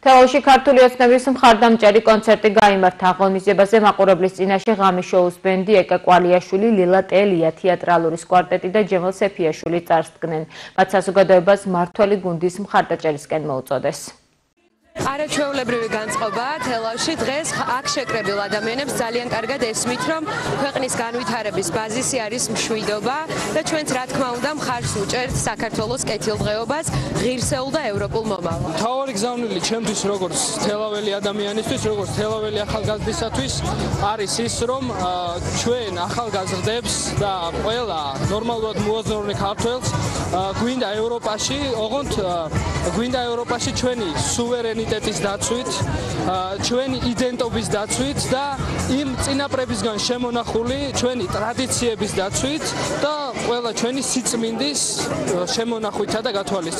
თელავში ქართული ოცნების მხარდამჭერი კონცერტი გაიმართა აღონიზებაზე მაყურებლის წინაშე ღამის შოუს ბენდი ეკა კვალიაშვილი, ლილა ტელია, თეატრალური სკვარტეტი და ჯემალ სეფიაშვილი წარსდგნენ. მათ საზოგადოებას მართველი გუნდის მხარდაჭერისკენ მოუწოდეს. არაჩვეულებრივი განწყობა თელავში დღეს აქ შეკრებილ ადამიანებს ძალიან კარგად ესმით რომ ქვეყნის განვითარების ბაზისი არის მშვიდობა და ჩვენც რა თქმა უნდა მხარს უჭერთ საქართველოს კეთილდღეობას ღირსეულ და ევროპულ მომავალს. თავი გზავნილი ჩემთვის როგორც თელაველი ადამიანისთვის როგორც თელაველი ახალგაზრდისათვის არის ის რომ ჩვენ ახალგაზრდებს და ყველა ნორმალურად მოაზროვნე ქართველს გვინდა ევროპაში ოღონდ გვინდა ევროპაში ჩვენი სუვერენი იდენტიტეტის დაცვით, ჩვენი იდენტობის დაცვით და იმ წინაპრებისგან შემონახული ჩვენი ტრადიციების დაცვით და ყველა ჩვენი სიწმინდის შემონახვითა და გათვალისწინებით.